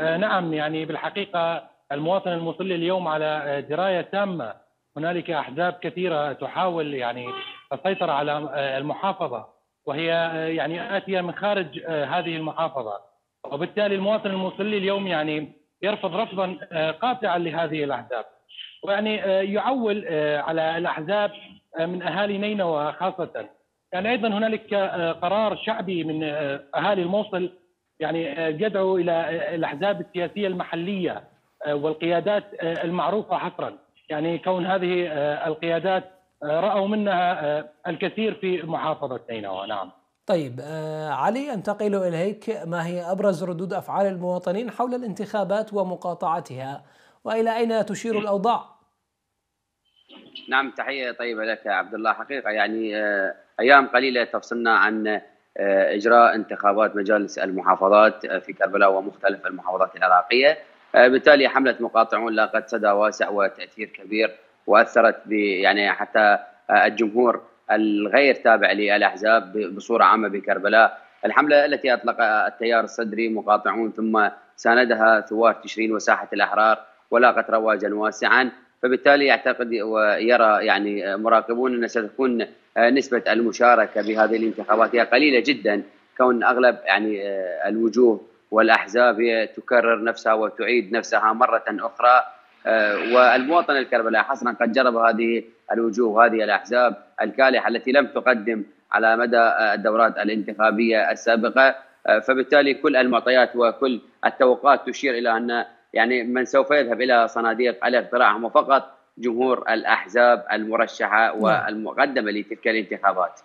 نعم يعني بالحقيقة المواطن المصلي اليوم على دراية تامة. هنالك أحزاب كثيرة تحاول يعني السيطرة على المحافظة وهي يعني آتية من خارج هذه المحافظة. وبالتالي المواطن المصلي اليوم يعني يرفض رفضا قاطعا لهذه الأحزاب. ويعني يعول على الأحزاب من أهالي نينوى خاصة. يعني أيضا هنالك قرار شعبي من أهالي الموصل يعني يدعو إلى الأحزاب السياسية المحلية والقيادات المعروفة حصرا. يعني كون هذه القيادات رأوا منها الكثير في محافظة نينوى. نعم. طيب علي أنتقل إليك. ما هي أبرز ردود أفعال المواطنين حول الانتخابات ومقاطعتها؟ وإلى أين تشير الأوضاع؟ نعم تحية طيبة لك عبد الله. حقيقة يعني أيام قليلة تفصلنا عن إجراء انتخابات مجالس المحافظات في كربلاء ومختلف المحافظات العراقية. بالتالي حملة مقاطعون لاقت صدى واسع وتأثير كبير وأثرت يعني حتى الجمهور الغير تابع للأحزاب بصورة عامة بكربلاء. الحملة التي أطلق التيار الصدري مقاطعون ثم ساندها ثوار تشرين وساحة الأحرار ولاقت رواجا واسعا. فبالتالي يعتقد ويرى يعني مراقبون ان ستكون نسبة المشاركة بهذه الانتخابات هي قليلة جدا. كون أغلب يعني الوجوه والأحزاب هي تكرر نفسها وتعيد نفسها مرة أخرى. والمواطن الكربلاء حسنا قد جرب هذه الوجوه وهذه الأحزاب الكالحة التي لم تقدم على مدى الدورات الانتخابية السابقة. فبالتالي كل المعطيات وكل التوقعات تشير إلى أن يعني من سوف يذهب إلى صناديق الاقتراع هم فقط جمهور الأحزاب المرشحة والمقدمة لتلك الانتخابات.